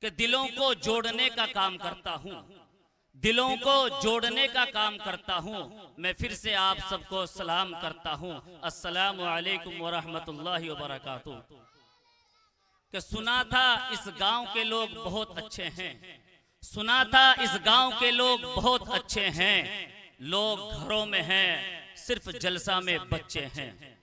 کہ دلوں کو جوڑنے کا کام کرتا ہوں۔ دلوں کو جوڑنے کا کام کرتا ہوں۔ میں پھر سے آپ سب کو سلام کرتا ہوں۔ السلام علیکم ورحمت اللہ وبرکاتہ۔ کہ سنا تھا اس گاؤں کے لوگ بہت اچھے ہیں۔ سنا تھا اس گاؤں کے لوگ بہت اچھے ہیں۔ لوگ گھروں میں ہیں، صرف جلسہ میں بچے ہیں۔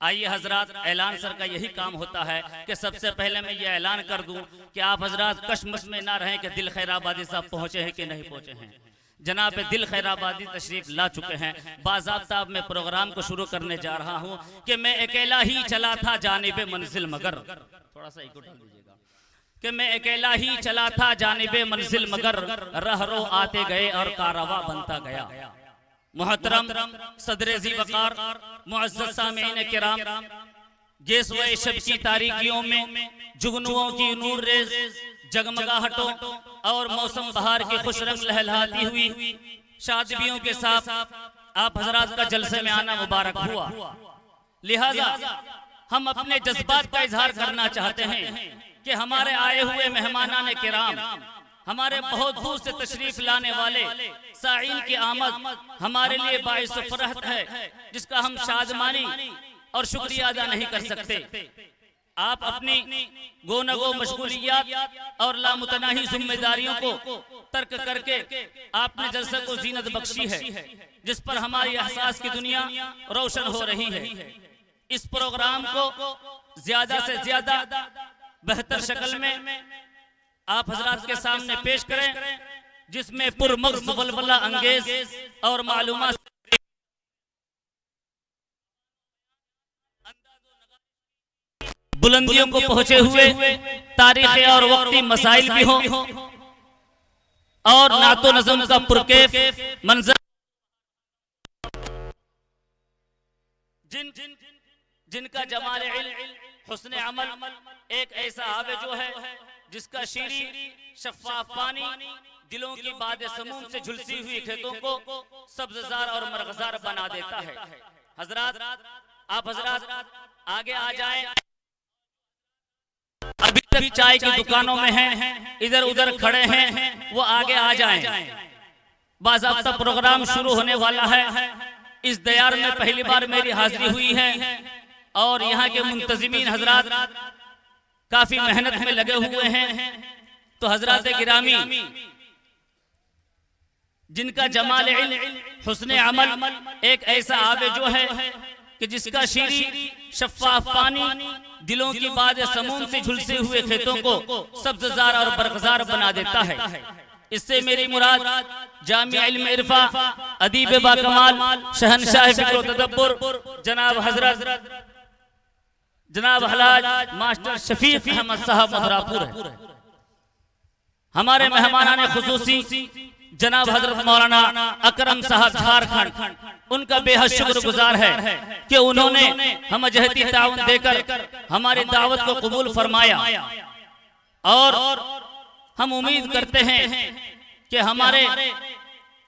آئیے حضرات، اعلان سر کا یہی کام ہوتا ہے کہ سب سے پہلے میں یہ اعلان کر دوں کہ آپ حضرات کشمش میں نہ رہیں کہ دل خیر آبادی صاحب پہنچے ہیں کہ نہیں پہنچے ہیں۔ جناب، دل خیر آبادی تشریف لا چکے ہیں۔ باضابطہ اب میں پروگرام کو شروع کرنے جا رہا ہوں کہ میں اکیلا ہی چلا تھا جانب منزل مگر۔ تھوڑا سا ایکو ڈال دیجیے گا۔ کہ میں اکیلا ہی چلا تھا جانب منزل مگر۔ رہ رو آتے گئے اور کاروا بنتا گیا۔ محترم صدر زی وقار، معزز سامعین کرام گیس و شب کی تاریکیوں میں جگنووں کی نور ریز جگمگاہٹوں اور موسم بہار کی خوش رنگ لہلاتی ہوئی شادبیوں کے ساتھ آپ حضرات کا جلسے میں آنا مبارک ہوا۔ لہذا ہم اپنے جذبات کا اظہار کرنا چاہتے ہیں کہ ہمارے آئے ہوئے مہمانان کرام ہمارے بہت دور سے تشریف لانے والے سائل کی آمد ہمارے لیے باعث فرحت ہے جس کا ہم شادمانی اور شکریہ ادا نہیں کر سکتے۔ آپ اپنی گونگو مشغولیات اور لامتناہی ذمہ داریوں کو ترک کر کے آپ نے جلسہ کو زینت بخشی ہے جس پر ہماری احساس کی دنیا روشن ہو رہی ہے۔ اس پروگرام کو زیادہ سے زیادہ بہتر شکل میں آپ حضرات کے سامنے پیش کریں جس میں پر مغز ولولہ انگیز اور معلومات بلندیوں کو پہنچے ہوئے تاریخی اور وقتی مسائل بھی ہوں اور نعت و نظم کا پرکیف منظر جن جن کا جمال علم حسن عمل ایک ایسا آب جو ہے جس کا شیری شفاف پانی دلوں کی باد سموم سے جھلسی ہوئی کھیتوں کو سبززار اور مرغزار بنا دیتا ہے۔ حضرات آپ حضرات آگے آ جائیں۔ ابھی تک چائے کی دکانوں میں ہیں ادھر ادھر کھڑے ہیں وہ آگے آ جائیں۔ باضابطہ پروگرام شروع ہونے والا ہے۔ اس دیار میں پہلی بار میری حاضری ہوئی ہے۔ اور یہاں کے منتظمین حضرات کافی محنت میں لگے ہوئے ہیں۔ تو حضرات گرامی جن کا جمال علم حسن عمل ایک ایسا آب جو ہے کہ جس کا شیری شفاف پانی دلوں کی باد سموم سے جھلسے ہوئے کھیتوں کو سبززار اور برغزار بنا دیتا ہے۔ اس سے میری مراد جامع علم عرفہ ادیب با کمال شہنشاہ فکر و تدبر۔ جناب حضرت جناب حلاج ماسٹر شفیق احمد صاحب مدراپور ہے۔ ہمارے مہمانان خصوصی جناب حضرت مولانا اکرم صاحب جھارکھنڈ ان کا بے حد شکر گزار ہے کہ انہوں نے ہم جہتی تعاون دے کر ہماری دعوت کو قبول فرمایا۔ اور ہم امید کرتے ہیں کہ ہمارے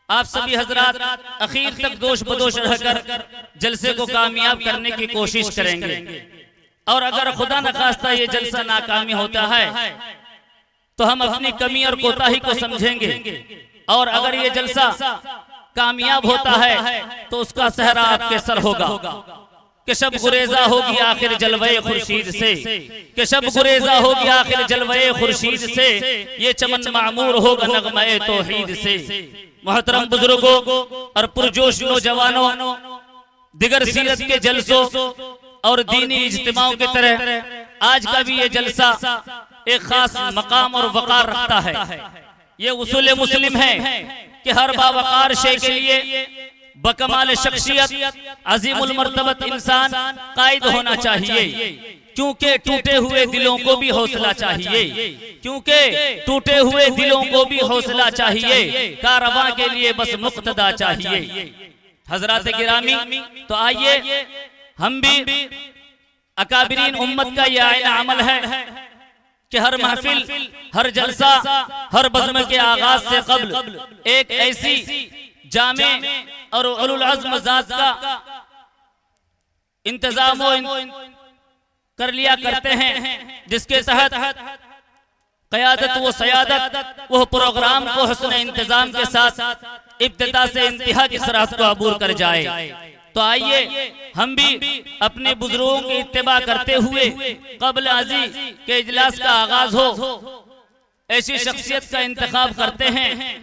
آپ سبھی حضرات اخیر تک دوش بدوش رہ کر جلسے کو کامیاب کرنے کی کوشش کریں گے۔ اور اگر خدا نخواستہ یہ جلسہ ناکامی ہوتا ہے تو ہم اپنی کمی اور کوتاہی کو سمجھیں گے۔ اور اگر یہ جلسہ کامیاب ہوتا ہے تو اس کا سہرہ آپ کے سر ہوگا۔ کہ شب گریزہ ہوگی آخر جلوے خورشید سے۔ کہ شب گریزہ ہوگی آخر جلوے خورشید سے۔ یہ چمن معمور ہوگا نغمہ توحید سے۔ محترم بزرگوں اور پرجوش نوجوانوں دیگر سیرت کے جلسوں اور دینی اجتماعوں کے طرح آج کا بھی یہ جلسہ ایک خاص مقام اور وقار رکھتا ہے۔ یہ اصول مسلم ہے کہ ہر باوقار شے کے لیے بکمال شخصیت عظیم المرتبت انسان قائد ہونا چاہیے۔ کیونکہ ٹوٹے ہوئے دلوں کو بھی حوصلہ چاہیے۔ کیونکہ ٹوٹے ہوئے دلوں کو بھی حوصلہ چاہیے۔ کارواں کے لیے بس مقتدہ چاہیے۔ حضرات گرامی تو آئیے ہم بھی اکابرین امت کا یہ آئین عمل ہے کہ ہر محفل ہر جلسہ ہر بزم کے آغاز سے قبل ایک ایسی جامع اور علو العظم ذات کا انتظام و کر لیا کرتے ہیں جس کے تحت قیادت و سیادت وہ پروگرام کو حسن انتظام کے ساتھ ابتدا سے انتہا کی سرحد کو عبور کر جائے۔ تو آئیے، ہم بھی اپنے بزرگوں کی اتباع کرتے ہوئے قبل ازی کے اجلاس کا آغاز ہو۔ ایسی شخصیت کا انتخاب کرتے ہیں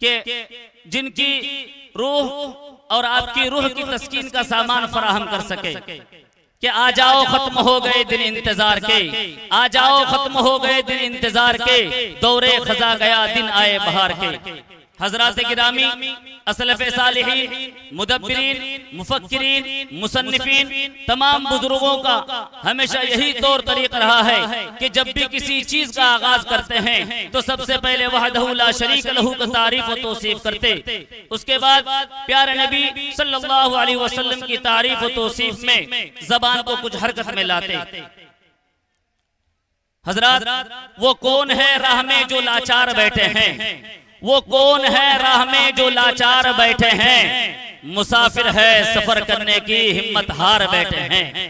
کہ جن کی روح اور آپ کی روح کی تسکین کا سامان فراہم کر سکے۔ کہ آ جاؤ، ختم ہو گئے دن انتظار کے۔ آ جاؤ، ختم ہو گئے دن انتظار کے۔ دورے خزا گیا، دن آئے بہار کے۔ حضرات گرامی اسلف صالحین مدبرین مفکرین مصنفین تمام بزرگوں کا ہمیشہ یہی طور طریق رہا ہے کہ جب بھی کسی چیز کا آغاز کرتے ہیں تو سب سے پہلے وحدہ لا شریک لہو کا تعریف و توصیف کرتے اس کے بعد پیارے نبی صلی اللہ علیہ وسلم کی تعریف و توصیف میں زبان کو کچھ حرکت میں لاتے۔ حضرات وہ کون ہے راہ میں جو لاچار بیٹھے ہیں؟ وہ کون ہے راہ میں جو لاچار بیٹھے ہیں؟ مسافر ہے سفر کرنے کی ہمت ہار بیٹھے ہیں۔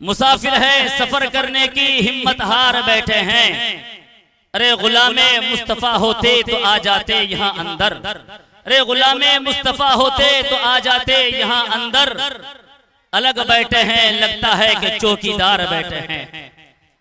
مسافر ہے سفر کرنے کی ہمت ہار بیٹھے ہیں۔ ارے غلام مصطفیٰ ہوتے تو آ جاتے یہاں اندر۔ ارے غلام مصطفیٰ ہوتے تو آ جاتے یہاں اندر۔ الگ بیٹھے ہیں، لگتا ہے کہ چوکی دار بیٹھے ہیں۔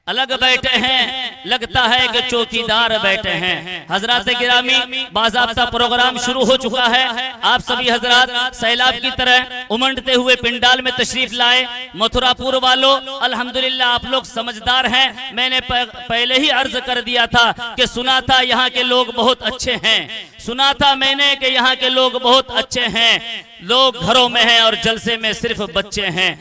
الگ بیٹھے ہیں لگتا ہے کہ چوکی دار بیٹھے ہیں۔ حضرات گرامی باضابطہ پروگرام شروع ہو چکا ہے۔ آپ سبھی حضرات سیلاب کی طرح امنڈتے ہوئے پنڈال میں تشریف لائے۔ متھرا پور والو الحمدللہ آپ لوگ سمجھدار ہیں۔ میں نے پہلے ہی عرض کر دیا تھا کہ سنا تھا یہاں کے لوگ بہت اچھے ہیں۔ سنا تھا میں نے کہ یہاں کے لوگ بہت اچھے ہیں۔ لوگ گھروں میں ہیں اور جلسے میں صرف بچے ہیں۔